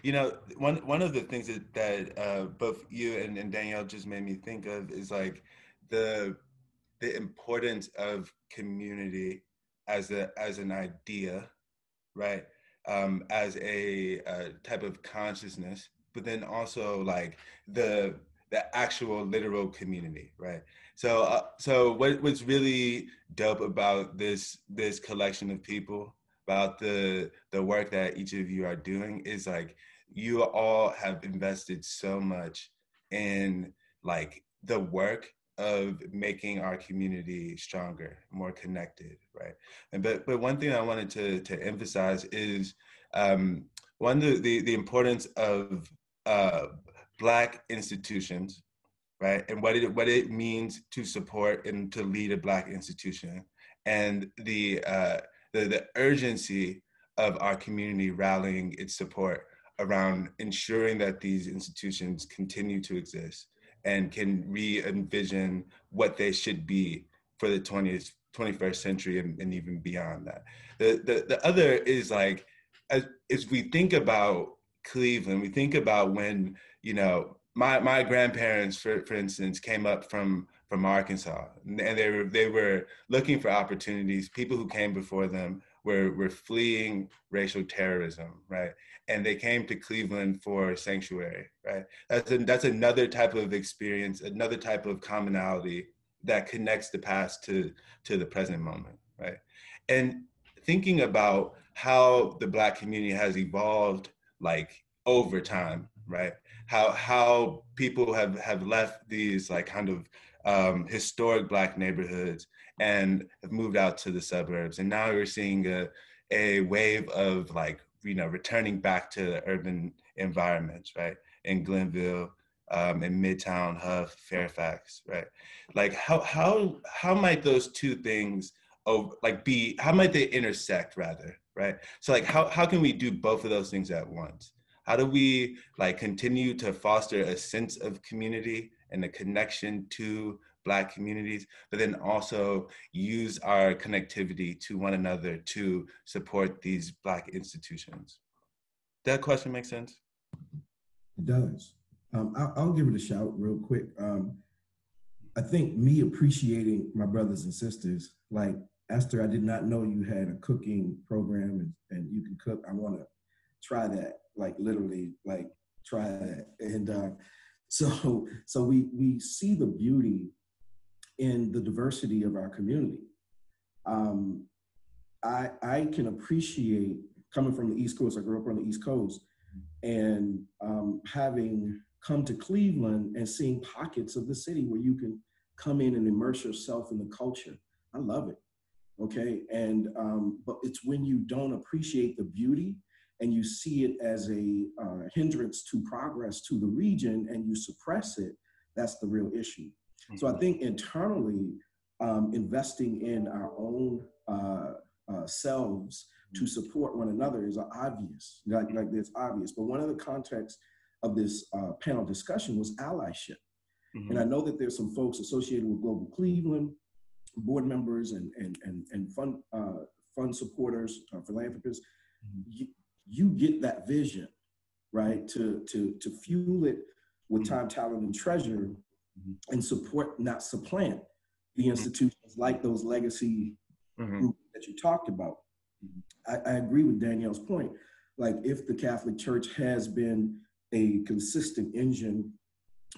C: You know, one one of the things that that uh, both you and, and Danielle just made me think of is like the the importance of community as a as an idea, right? Um, as a, a type of consciousness, but then also like the the actual literal community, right? So, uh, so what, what's really dope about this this collection of people about the the work that each of you are doing is like you all have invested so much in like the work of making our community stronger, more connected, right? And but but one thing I wanted to to emphasize is um, one the, the the importance of uh, black institutions, right? And what it what it means to support and to lead a black institution, and the uh, the, the urgency of our community rallying its support around ensuring that these institutions continue to exist and can re-envision what they should be for the 20th 21st century and, and even beyond that. The, the the other is like as, as we think about cleveland we think about when you know my my grandparents for for instance came up from from Arkansas, and they were they were looking for opportunities. People who came before them were were fleeing racial terrorism, right? And they came to Cleveland for sanctuary, right? That's a, that's another type of experience, another type of commonality that connects the past to to the present moment, right? And thinking about how the Black community has evolved, like over time, right? How how people have have left these like kind of um, historic black neighborhoods and have moved out to the suburbs. And now we're seeing a, a wave of like, you know, returning back to the urban environments, right? In Glenville, um, in Midtown, Hough, Fairfax, right? Like how, how, how might those two things over, like be, how might they intersect rather, right? So like how, how can we do both of those things at once? How do we like continue to foster a sense of community and a connection to Black communities, but then also use our connectivity to one another to support these Black institutions. That question makes sense?
F: It does. Um, I'll, I'll, give it a shout real quick. Um, I think me appreciating my brothers and sisters, like Esther, I did not know you had a cooking program and, and you can cook. I want to try that, like literally, like try that. And uh, so, [LAUGHS] so we we see the beauty in the diversity of our community. Um, I I can appreciate coming from the East Coast. I grew up on the East Coast, and um, having come to Cleveland and seeing pockets of the city where you can come in and immerse yourself in the culture. I love it. Okay, and um, but it's when you don't appreciate the beauty and you see it as a uh, hindrance to progress to the region and you suppress it, that's the real issue. Mm-hmm. So I mm-hmm. think internally, um, investing in our own uh, uh, selves to mm-hmm. support one another is obvious, like, like it's obvious. But one of the contexts of this uh, panel discussion was allyship. Mm-hmm. And I know that there's some folks associated with Global Cleveland, board members and, and, and, and fund, uh, fund supporters, uh, philanthropists. Mm-hmm you get that vision, right? To to to fuel it with mm-hmm. time, talent, and treasure, mm-hmm. and support, not supplant the mm-hmm. institutions like those legacy mm-hmm. groups that you talked about. I, I, agree with Danielle's point. like if the Catholic Church has been a consistent engine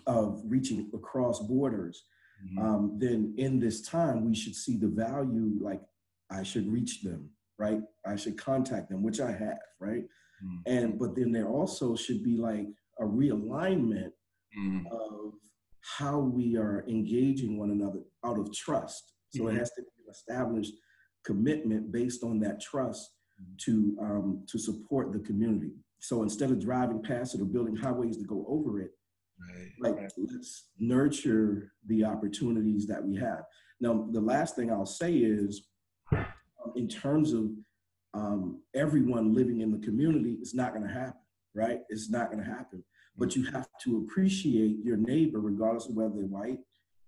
F: of reaching across borders, mm-hmm. um, then in this time we should see the value. Like I should reach them, right? I should contact them, which I have, right? Mm-hmm. And but then there also should be like a realignment mm-hmm. of how we are engaging one another out of trust. So it mm-hmm. has to be an established commitment based on that trust mm-hmm. to um, to support the community. So instead of driving past it or building highways to go over it, right. like right. let's nurture the opportunities that we have. Now, the last thing I'll say is, in terms of um, everyone living in the community, it's not going to happen, right? It's not going to happen. But you have to appreciate your neighbor, regardless of whether they're white,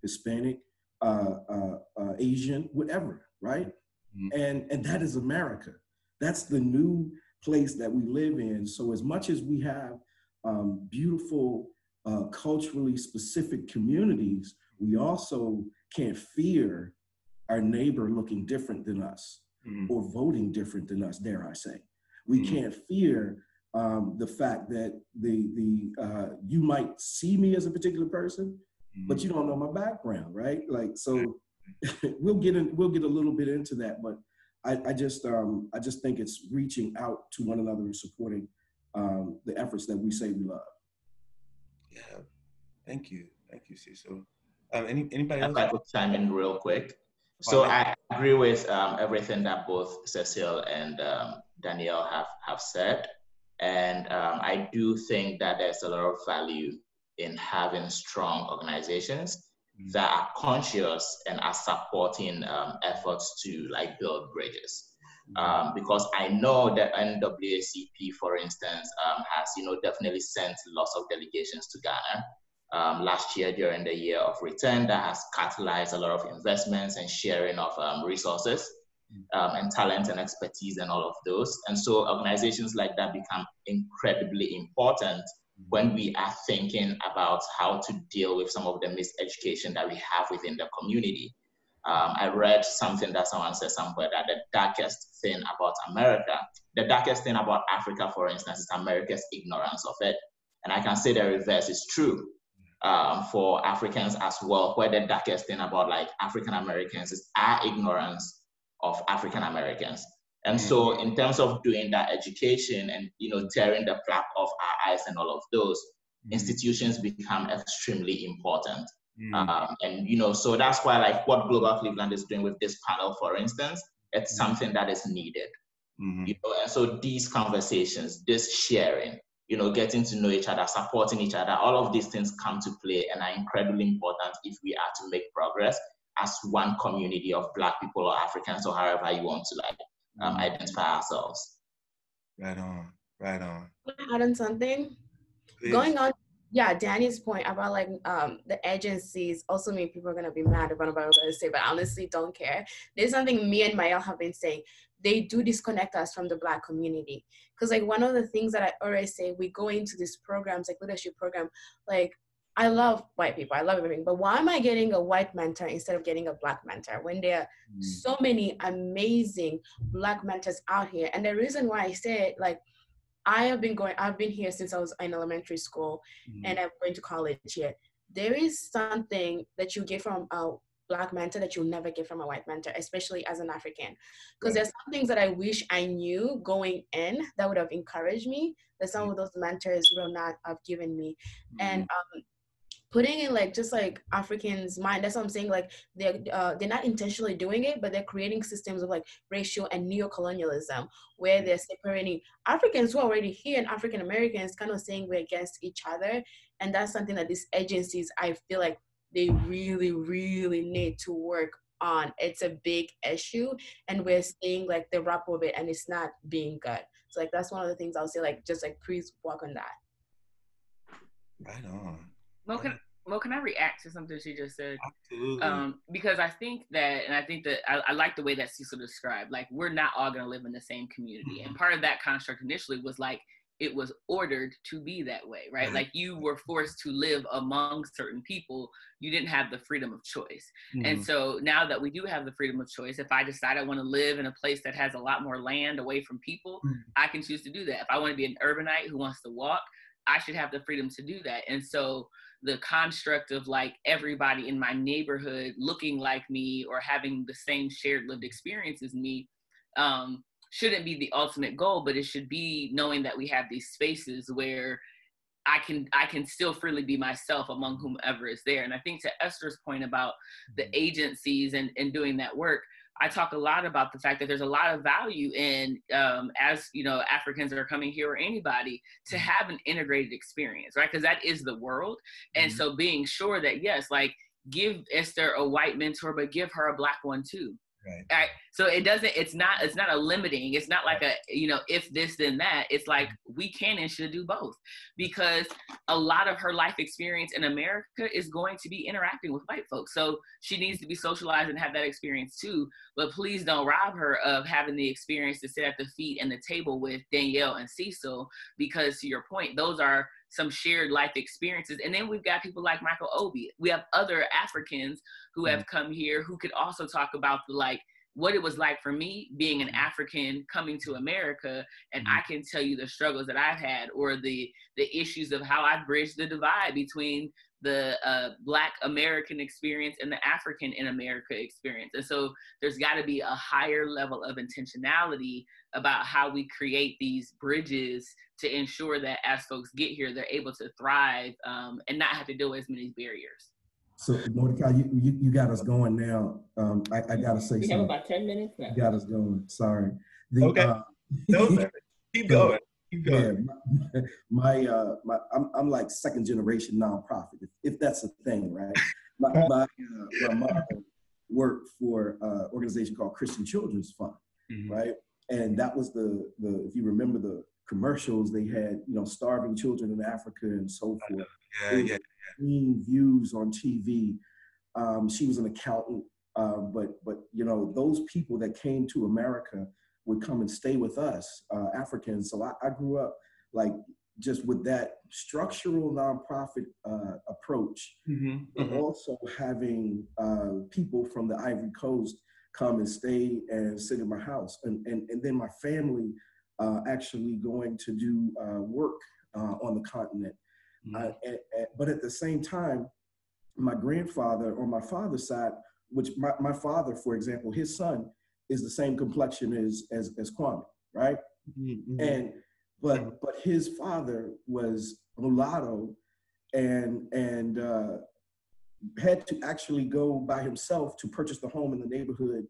F: Hispanic, uh, uh, uh, Asian, whatever, right? Mm-hmm. And and that is America. That's the new place that we live in. So as much as we have um, beautiful, uh, culturally specific communities, we also can't fear our neighbor looking different than us mm-hmm. or voting different than us. Dare I say? We mm-hmm. can't fear um, the fact that the the uh, you might see me as a particular person, mm-hmm. but you don't know my background, right? Like so, [LAUGHS] we'll get in, we'll get a little bit into that, but I, I just um, I just think it's reaching out to one another and supporting um, the efforts that we say we love.
C: Yeah, thank you, thank you, Cecil. Um, any anybody else?
G: I could chime in real quick. So I agree with um, everything that both Cecil and um, Danielle have have said, and um, I do think that there's a lot of value in having strong organizations that are conscious and are supporting um, efforts to like build bridges. Um, because I know that NAACP, for instance, um, has you know definitely sent lots of delegations to Ghana. Um, last year during the year of return, that has catalyzed a lot of investments and sharing of um, resources um, and talent and expertise and all of those. And so organizations like that become incredibly important when we are thinking about how to deal with some of the miseducation that we have within the community. Um, I read something that someone said somewhere that the darkest thing about America, the darkest thing about Africa, for instance, is America's ignorance of it. And I can say the reverse is true um, for Africans as well, where the darkest thing about like African Americans is our ignorance of African Americans. And so, mm-hmm. in terms of doing that education and you know tearing the plaque off our eyes and all of those, mm-hmm. institutions become extremely important. Mm-hmm. Um, and you know, so that's why like what Global Cleveland is doing with this panel, for instance, it's mm-hmm. something that is needed. Mm-hmm. You know, and so these conversations, this sharing, you know, getting to know each other, supporting each other, all of these things come to play and are incredibly important if we are to make progress as one community of Black people or Africans or however you want to like um, identify ourselves.
C: Right on, right on.
E: Add on something. Please. Going on, yeah, Danny's point about like um, the agencies also mean people are gonna be mad about what I'm gonna say, but I honestly don't care. There's something me and Mael have been saying. They do disconnect us from the black community. Cause like one of the things that I always say, we go into these programs, like leadership program, like I love white people. I love everything. But why am I getting a white mentor instead of getting a black mentor when there are mm. so many amazing black mentors out here? And the reason why I say it, like, I have been going, I've been here since I was in elementary school mm. and I'm going to college here. There is something that you get from a black mentor that you'll never get from a white mentor, especially as an African. Because there's some things that I wish I knew going in that would have encouraged me that some of those mentors will not have given me. And um, putting in like just like Africans' mind. That's what I'm saying. Like they're uh, they're not intentionally doing it, but they're creating systems of like racial and neo-colonialism where they're separating Africans who are already here and African Americans, kind of saying we're against each other. And that's something that these agencies, I feel like they really, really need to work on. It's a big issue, and we're seeing like the wrap of it, and it's not being good. So like that's one of the things I'll say. Like just like please work on that.
C: Right on.
D: Mo, can, Mo, can I react to something she just said? Absolutely. Um, because I think that, and I think that I, I, like the way that Cecil described, like we're not all going to live in the same community. Mm-hmm. And part of that construct initially was like, it was ordered to be that way, right? Like you were forced to live among certain people. You didn't have the freedom of choice. Mm-hmm. And so now that we do have the freedom of choice, if I decide I want to live in a place that has a lot more land away from people, mm-hmm. I can choose to do that. If I want to be an urbanite who wants to walk, I should have the freedom to do that. And so the construct of like everybody in my neighborhood looking like me or having the same shared lived experience as me um, shouldn't be the ultimate goal, but it should be knowing that we have these spaces where I can I can still freely be myself among whomever is there. And I think to Esther's point about the mm-hmm. agencies and, and doing that work, I talk a lot about the fact that there's a lot of value in, um, as you know, Africans that are coming here or anybody to mm-hmm. have an integrated experience, right? Because that is the world. And mm-hmm. so being sure that, yes, like give Esther a white mentor, but give her a black one too. Right. right. So it doesn't, it's not, it's not a limiting. It's not like a, you know, if this, then that. It's like mm-hmm. we can and should do both because a lot of her life experience in America is going to be interacting with white folks. So she needs to be socialized and have that experience too. But please don't rob her of having the experience to sit at the feet and the table with Danielle and Cecil because to your point, those are some shared life experiences. And then we've got people like Michael Obi. We have other Africans who have mm-hmm. come here who could also talk about the like what it was like for me being an. African coming to America, and I mm-hmm. can tell you the struggles that I've had or the the issues of how I bridged the divide between the uh, Black American experience and the African in America experience. And so there's got to be a higher level of intentionality about how we create these bridges to ensure that as folks get here, they're able to thrive um, and not have to deal with as many barriers.
F: So Mordecai, you, you, you got us going now. Um, I, I gotta say
B: we something. have about 10 minutes now.
F: You got us going, sorry. The,
C: okay, uh, no, keep [LAUGHS] going.
F: Yeah, my, uh, my I'm, I'm like second generation nonprofit, if, if that's a thing, right? My, my, uh, my mother worked for an organization called Christian Children's Fund, mm-hmm. right? And that was the, the, if you remember the commercials, they had, you know, starving children in Africa and so forth.
C: Yeah, yeah,
F: yeah. Views on TV. Um, she was an accountant, uh, but but you know those people that came to America would come and stay with us, uh, Africans. So I, I, grew up like just with that structural nonprofit uh, approach, mm-hmm, but mm-hmm. also having uh, people from the Ivory Coast come and stay and sit in my house, and and and then my family uh, actually going to do uh, work uh, on the continent. Mm-hmm. but at the same time, my grandfather on my father's side, which my, my father, for example, his son is the same complexion as as, as Kwame, right? Mm-hmm. And but mm-hmm. but his father was mulatto, and and uh, had to actually go by himself to purchase the home in the neighborhood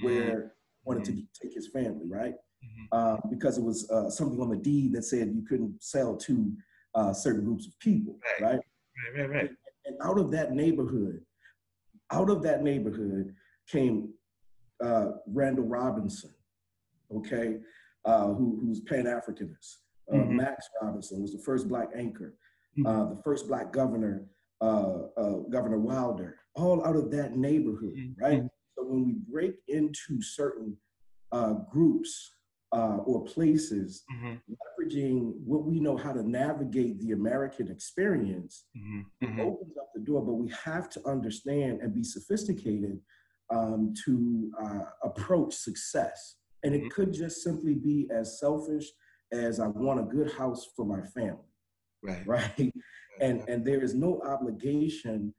F: where mm-hmm. wanted to take his family, right? mm-hmm. uh, because it was uh, something on the deed that said you couldn't sell to uh, certain groups of people, right? Right,
C: right, right.
F: And, and, out of that neighborhood, out of that neighborhood came uh, Randall Robinson, okay, uh, who, who's Pan Africanist. Uh, mm-hmm. Max Robinson was the first black anchor, mm-hmm. the first black governor, Governor Wilder, all out of that neighborhood, mm-hmm. right? So when we break into certain uh, groups uh, or places, mm-hmm. leveraging what we know how to navigate the American experience, mm-hmm. mm-hmm. opens up the door. But we have to understand and be sophisticated um, to uh, approach success. And it mm-hmm. could just simply be as selfish as I want a good house for my family.
C: Right. [LAUGHS]
F: Right. And, and there is no obligation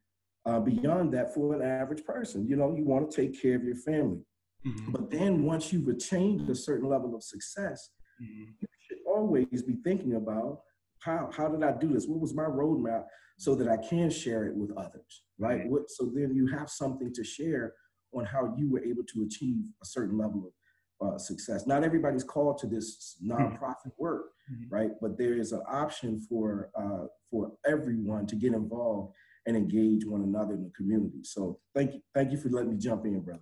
F: uh, beyond that for an average person. You know, you want to take care of your family. Mm-hmm. But then once you've attained a certain level of success, mm-hmm. you should always be thinking about how, how did I do this? What was my roadmap so that I can share it with others, right? Mm-hmm. What, so then you have something to share on how you were able to achieve a certain level of uh, success. Not everybody's called to this mm-hmm. nonprofit work, mm-hmm. right? But there is an option for uh, for everyone to get involved and engage one another in the community. So thank you, thank you for letting me jump in, brother.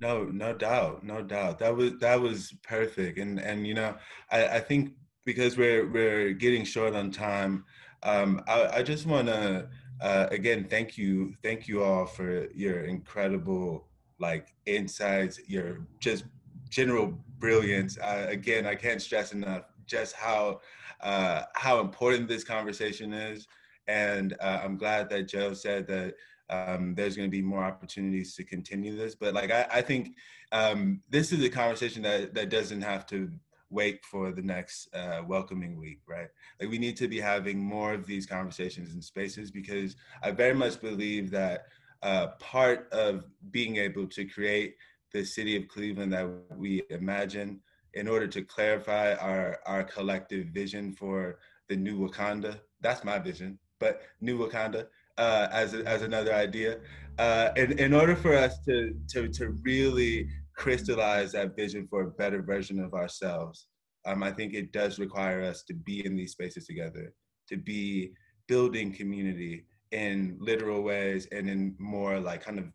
C: No, no doubt, no doubt. That was that was perfect, and and you know, I, I think because we're we're getting short on time, um, I, I just want to uh, again thank you, thank you all for your incredible like insights, your just general brilliance. Again, I can't stress enough just how uh, how important this conversation is. And uh, I'm glad that Joe said that um, there's going to be more opportunities to continue this. But like I, I think um, this is a conversation that that doesn't have to wait for the next uh, welcoming week, right? Like we need to be having more of these conversations and spaces because I very much believe that uh, part of being able to create the city of Cleveland that we imagine in order to clarify our, our collective vision for the new Wakanda. That's my vision, but new Wakanda uh, as, as another idea. Uh, in, in order for us to, to, to really crystallize that vision for a better version of ourselves, um, I think it does require us to be in these spaces together, to be building community in literal ways and in more like kind of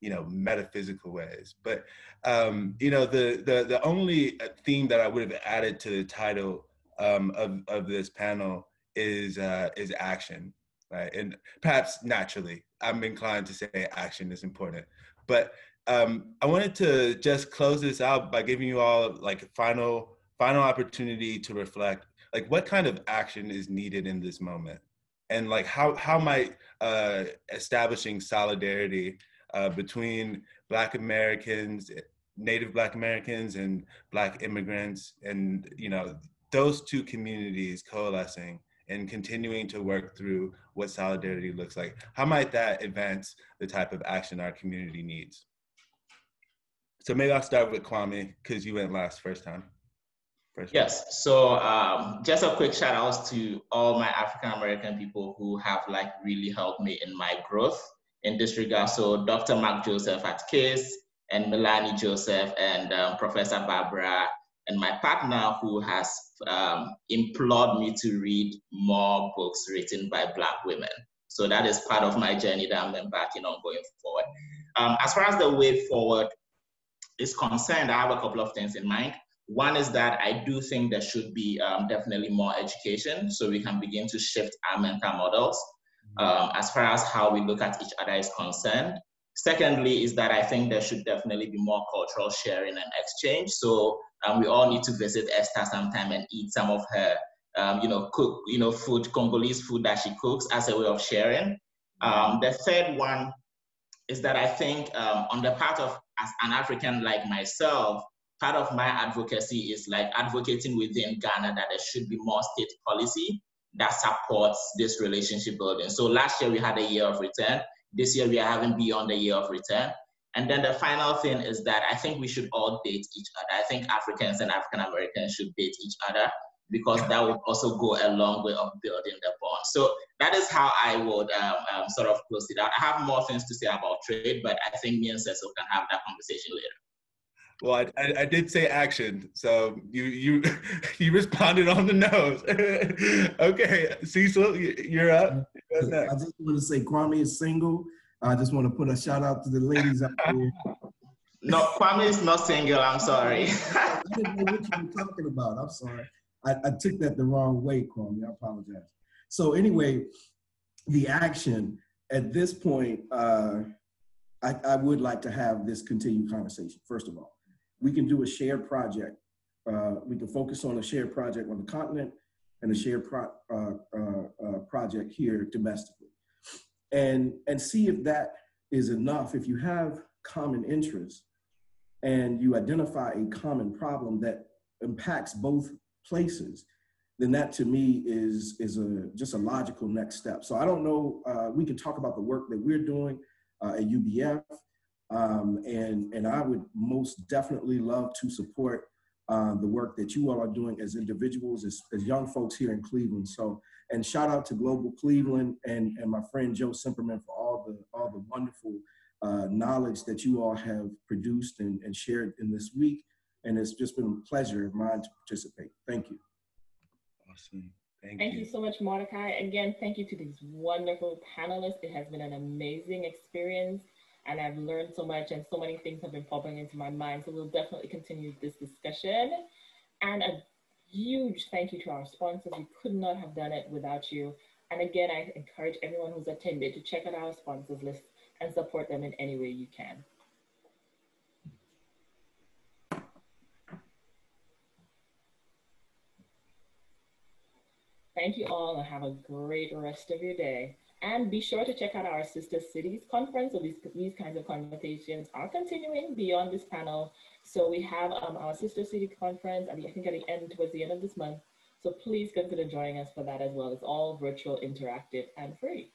C: you know metaphysical ways. But um you know the the the only theme that i would have added to the title um of of this panel is uh is action right? And perhaps naturally i'm inclined to say action is important. But um i wanted to just close this out by giving you all like final final opportunity to reflect like what kind of action is needed in this moment and like how how might uh establishing solidarity uh, between Black Americans, Native Black Americans, and Black immigrants, and you know those two communities coalescing and continuing to work through what solidarity looks like. How might that advance the type of action our community needs? So maybe I'll start with Kwame because you went last first time.
G: Yes. So um, just a quick shout out to all my African American people who have like really helped me in my growth in this regard. So Dr. Mark Joseph at CASE and Melanie Joseph and um, Professor Barbara and my partner who has um, implored me to read more books written by Black women. So that is part of my journey that I'm embarking on going forward. Um, as far as the way forward is concerned, I have a couple of things in mind. One is that I do think there should be um, definitely more education so we can begin to shift our mental models um, as far as how we look at each other is concerned. Secondly, is that I think there should definitely be more cultural sharing and exchange. So um, we all need to visit Esther sometime and eat some of her, um, you know, cook, you know, food, Congolese food that she cooks as a way of sharing. Um, the third one is that I think um, on the part of as an African like myself, part of my advocacy is like advocating within Ghana that there should be more state policy that supports this relationship building. So last year we had a year of return. This year we are having beyond a year of return. And then the final thing is that I think we should all date each other. I think Africans and African Americans should date each other because that would also go a long way of building the bond. So that is how I would um, um, sort of close it out. I have more things to say about trade, but I think me and Cecil can have that conversation later.
C: Well, I, I, I, did say action, so you you [LAUGHS] you responded on the nose. [LAUGHS] okay, Cecil, you're up.
F: I just want to say Kwame is single. I just want to put a shout out to the ladies out there. [LAUGHS]
G: No, Kwame is not single. I'm sorry.
F: I didn't know what you were talking about. I'm sorry. I, I took that the wrong way, Kwame. I apologize. So anyway, the action at this point, uh, I, I would like to have this continued conversation. First of all we can do a shared project. Uh, we can focus on a shared project on the continent and a shared pro, uh, uh, uh, project here domestically, and and see if that is enough. If you have common interests and you identify a common problem that impacts both places, then that to me is is a just a logical next step. So I don't know. Uh, we can talk about the work that we're doing uh, at UBF. Um, and, and I would most definitely love to support uh, the work that you all are doing as individuals, as, as young folks here in Cleveland. So, and shout out to Global Cleveland and, and my friend Joe Cimperman for all the, all the wonderful uh, knowledge that you all have produced and, and shared in this week. And it's just been a pleasure of mine to participate. Thank you.
C: Awesome.
B: Thank, thank you. you. so much, Mordecai. Again, thank you to these wonderful panelists. It has been an amazing experience and I've learned so much and so many things have been popping into my mind. So we'll definitely continue this discussion. And a huge thank you to our sponsors. We could not have done it without you. And again, I encourage everyone who's attended to check out our sponsors list and support them in any way you can. Thank you all and have a great rest of your day. And be sure to check out our Sister Cities conference. So these, these kinds of conversations are continuing beyond this panel. So we have um, our Sister City conference, I think at the end, towards the end of this month. So please consider joining us for that as well. It's all virtual, interactive, and free.